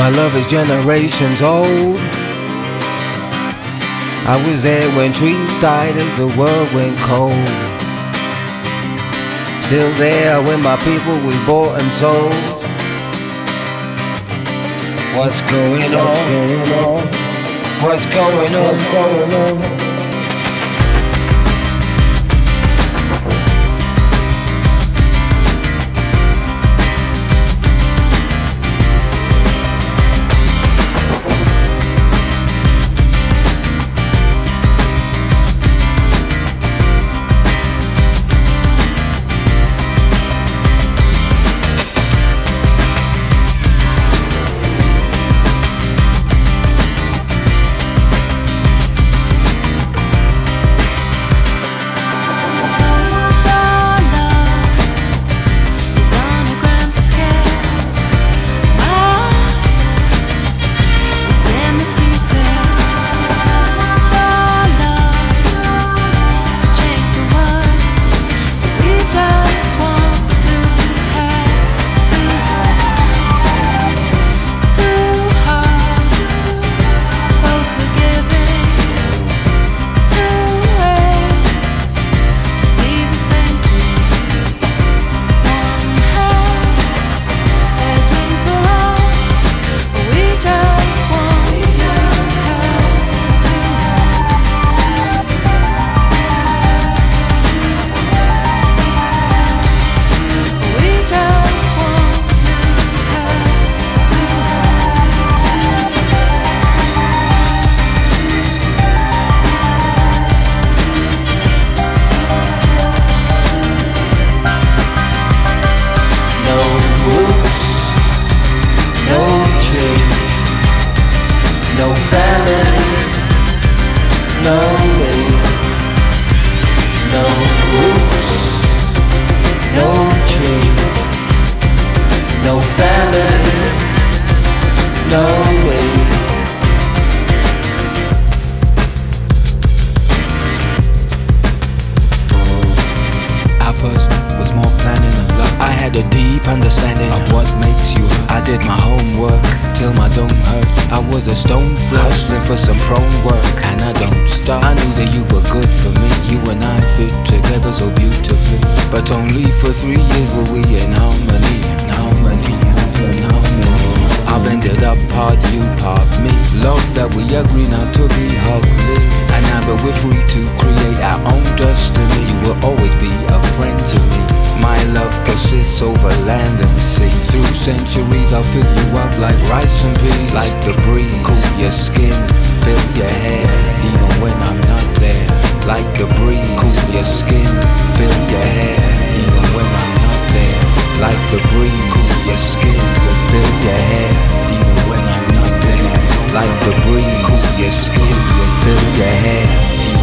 My love is generations old. I was there when trees died as the world went cold. Still there when my people was bought and sold. What's going on? What's going on? Is had a deep understanding of what makes you. I did my homework till my dome hurt. I was a stone floor, hustling for some prone work, and I don't stop. I knew that you were good for me. You and I fit together so beautifully, but only for three years were we in harmony. Harmony, harmony. I've ended up part you, part me love that we agree not to be ugly. And now that we're free to create our own destiny You will always be a friend to me. My love persists over land and sea. Through centuries I'll fill you up like rice and peas. Like the breeze, cool your skin, fill your hair. Even when I'm not there Like the breeze, cool your skin, fill your hair. Even when I'm not there Like the breeze, cool your skin, fill your hair like the breeze. Cool your skin, you fill your hair